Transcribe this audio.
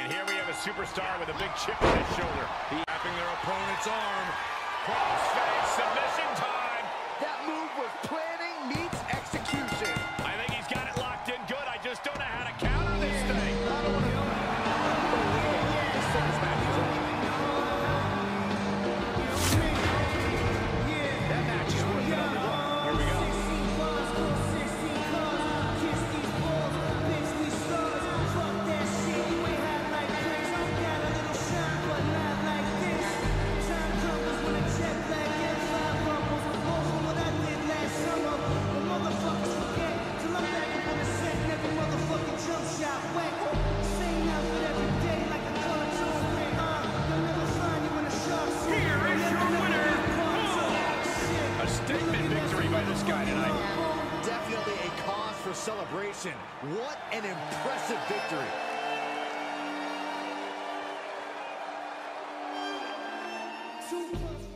And here we have a superstar with a big chip on his shoulder. He's wrapping their opponent's arm. Cross this guy tonight. Definitely a cause for celebration. What an impressive victory. Two.